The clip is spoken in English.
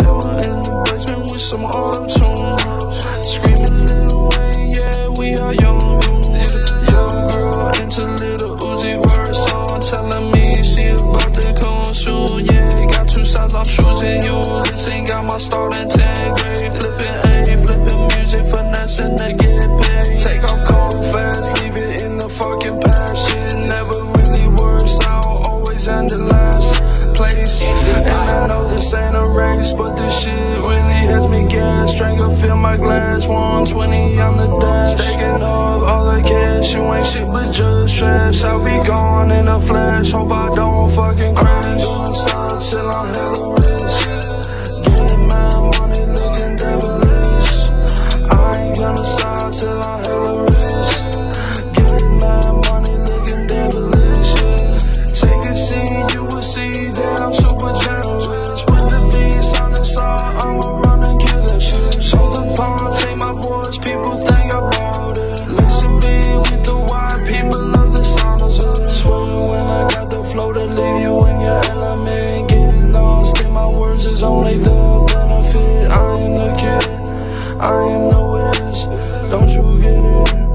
In the basement with some tune. Screaming Lil Wayne, yeah, we are young. Young girl into little Uzi Vert song, telling me she about to come soon. Yeah, got two sides, I'm choosing you. Ain't got my start in 10th grade. Flipping A, flipping music, finessing to get paid. Take off cold fast, leave it in the fucking past. Shit never my glass 120 on the dash. Taking up all the cash You ain't shit but just trash. I'll be gone in a flash Hope I don't fucking crash. I'm doing till I hit the rich. Getting money looking devilish. I ain't gonna stop till I'm rich. Getting money looking devilish yeah. Take a seat, you will see that I'm super like the benefit. I am the kid, I am the wish. Don't you get it?